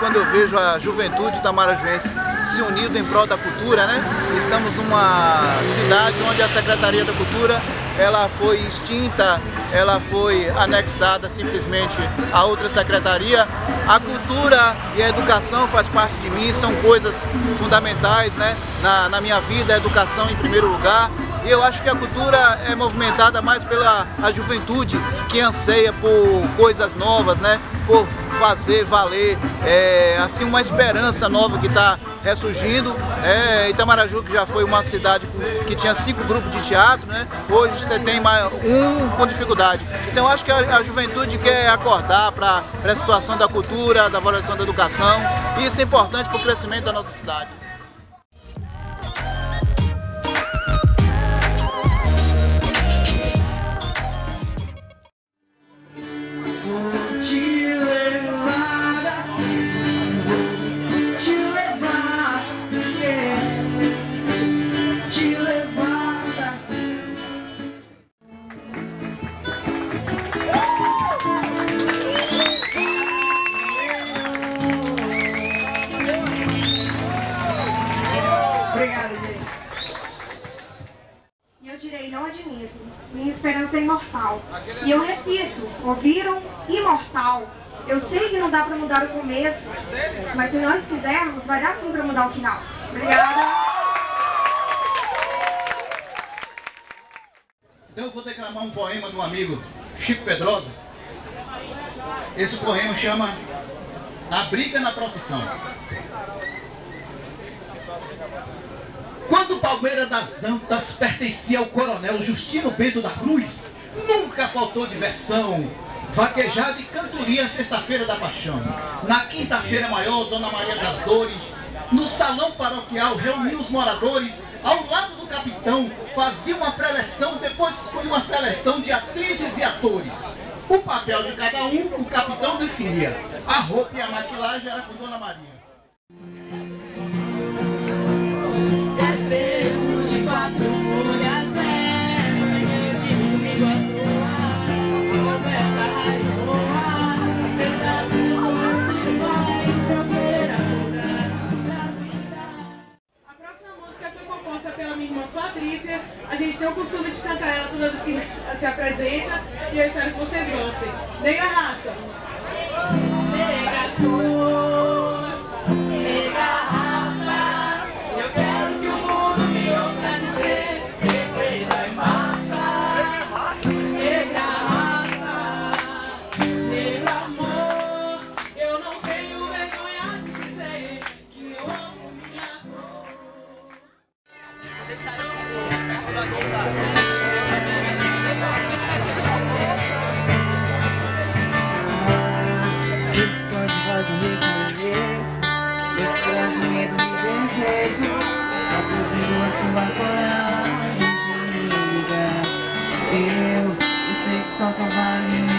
quando eu vejo a juventude tamarajuense se unido em prol da cultura, né? Estamos numa cidade onde a Secretaria da Cultura ela foi extinta, ela foi anexada simplesmente a outra secretaria. A cultura e a educação faz parte de mim, são coisas fundamentais né, na, na minha vida, a educação em primeiro lugar. E eu acho que a cultura é movimentada mais pela a juventude que anseia por coisas novas, né? Por fazer valer é, assim uma esperança nova que está ressurgindo. É, Itamaraju, que já foi uma cidade que tinha cinco grupos de teatro, né? hoje você tem mais um com dificuldade. Então acho que a, a juventude quer acordar para a situação da cultura, da valorização da educação, e isso é importante para o crescimento da nossa cidade. Esperança imortal. E eu repito, ouviram imortal. Eu sei que não dá para mudar o começo, mas se nós quisermos, vai dar sim para mudar o final. Obrigada. Então eu vou declamar um poema do amigo Chico Pedrosa. Esse poema chama A Briga na Procissão. Quando Palmeira das Antas pertencia ao coronel Justino Bento da Cruz, nunca faltou diversão, vaquejada e cantoria sexta-feira da paixão. Na quinta-feira maior, Dona Maria das Dores, no salão paroquial, reunia os moradores, ao lado do capitão, fazia uma preleção, depois foi uma seleção de atrizes e atores. O papel de cada um, o capitão definia. A roupa e a maquilagem era com Dona Maria. Patrícia. A gente tem o costume de cantar ela toda vez que se apresenta. E eu espero que vocês gostem. Nega raça. Nega Eu tenho medo de desejo Só consigo a sua coragem de Eu, sei que só vale